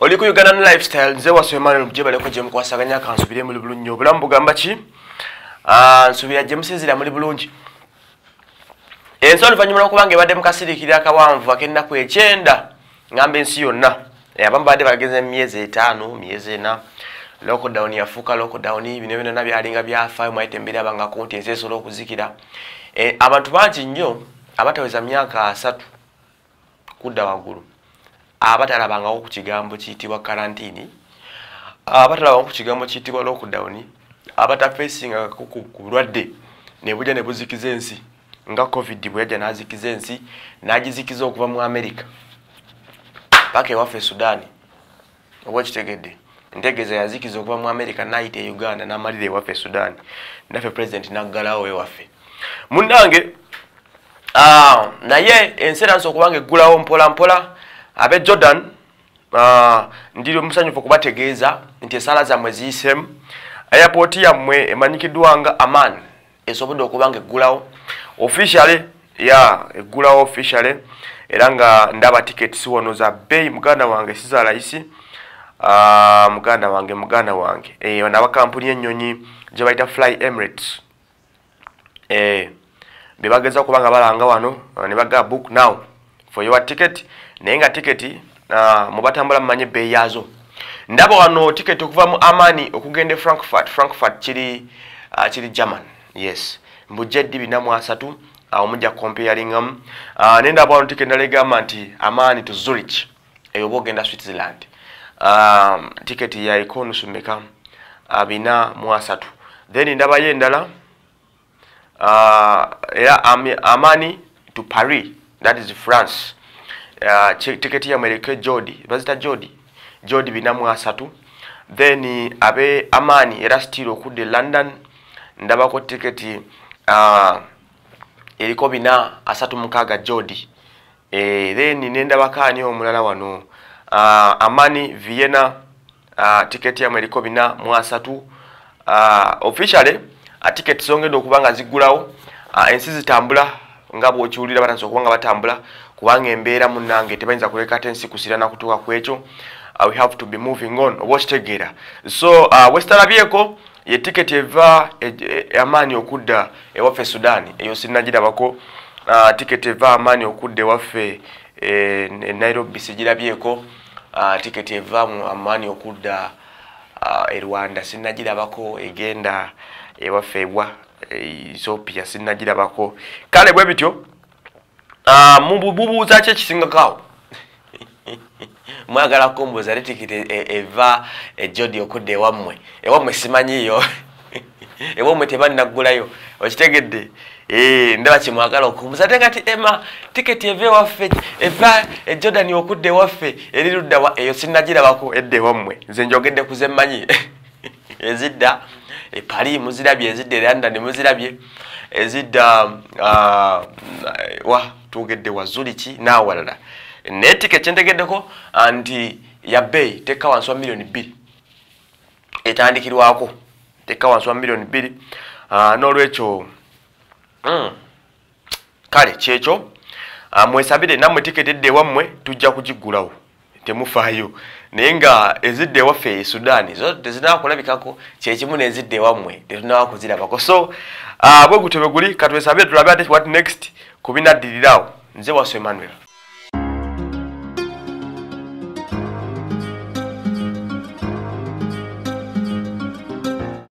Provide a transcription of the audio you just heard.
oli ku ugandan lifestyle? Nze waswe emmanuel mujebaleko gye mukwasaganya kansubire muli bulungi. Obulamu bugamba ki? Nsubira gye musinzira muli bulungi. Ensi oluvannyuma lwokuba nga ebadde mukasiriikirira akawanvu ak'ennaku ekyenda ngamba ensi yonna. Eh, abamu badde bageze myezi etaano myezi ena. Lockdown yafuuka lockdown bino byonna byalinga byafaayo mwaite embeera abangako nti ensi esobola okuzikira. Eh, abantu bangi nnyo abataweza myaka asatu kudda waggulu abatalabangawo ku kigambo kiyitibwa karantini abatalabangawo ku kigambo kiyitibwa lockdown abatafeesinga ku bulwadde ne bujja ne buzikiza ensi nga covid bwe yajja n'azikiza ensi n'agizikiza okuva mu america. Paka ewaffe sudaani oba kitegedde entegeeza yazikiza okuva mu america n'ayita e uganda n'amalira ewaffe sudaani naffe president naggalawo ewaffe munnange naye ensi eransa okuba nga eggulawo mpola mpola abe jordan ndiri omusanyufu okubategeeza nti esaala zammwe ziyiseemu ayapooti yammwe emanyikiddwa nga aman esobodde okuba nga eggulawo. Officially ya eggulawo officially era nga ndaba tickets wano za bbeeyi muganda wange siza layisi muganda wange muganda wange. Eyo nabakampuni ennyonyi gye bayita fly emirates. Eh, bebageza okuba nga balanga wano ne bagaa book now for your ticket naye nga tiketi uh, mubatambula mumanye ebbeeyi yaazo. Ndaba wano tiketi okuva mu amani okugenda e frankfurt. Frankfurt kiri uh, kiri german yes. Mbujja eddi bina mu asatu awo uh, mujja comparingamu uh, naye ndaba wano tiketi ndala egamba nti amani to zurich eyo oba ogenda switzerland. Uh, tiketi ya ekonusumeka uh, bina mu asatu. Then ndabayo endala uh, era amani to paris that is france uh, tiketi yamereke jodi. Bazita jodi. Jodi binamu asatu then abe amani era still okudde london ndabako tiketi uh, eriko bina asatu mukaaga jodi. E, then nendabako ani omulala wano. Uh, amani vienna uh, tiketi yamu eriko bina mu asatu uh, officially uh, tiketi zongedde okuba nga ziggulawo uh, ensi zitambula nga bwokiwulira batansa okuba nga batambula kubanga embeera munange tebayinza kuleka ate ensi kusira nakutuuka ku ekyo uh, we have to be moving on oba okitegeera so uh, westalabyeko ye tiketi eva e, e, amaanyi okudda ewaffe sudaani eyo sinnagirabako. Uh, tiketi eva amaanyi okudda ewaffe e, e nairobi sigirabyeko uh, tiketi eva amaanyi okudda uh, e rwanda sinnagirabako egenda ewaffe ewa ethiopia sinnagirabako. Kale bwe bityo Ah, mububuuza ki ekisingakaawo mwagala kumbuuza ne tikiti e, e, eva ejodi okudda ewammwe. Ewammwe simanyiyo ewammwe tebanaggulayo okitegedde? Eh, ndaba kimwagala okumbuuza ate nga ti ema tiketi eva ewaffe eva ejordani okudda ewaffe erirudda eyo sinnagirabako edda ewammwe. Nze njogedde kuzemmanyi ezidda epali muzirabye ezidda erandani muzirabye. Ezidda ah, wa twogedde wazuliki n'awalala. Naye tika ekyentegeddeko nti ya bbeeyi tekka wansi wa miliyoni bbiri. Etandikirwako tekka wansi wa miliyoni bbiri. N'olwekyo hmm, kale kyekyo mwesabire nammwe tiketi edda ewammwe tujja kugiggulawo temufaayo. Naye nga ezidda ewaffe e sudaani zo tezinaba kulabikako kyekimu nezidda ewammwe tetunaba kuzirabako. So bwe gutyo bwe guli katwesabire tulabe ate what next kubinaddirirawo nze wasu emmanuel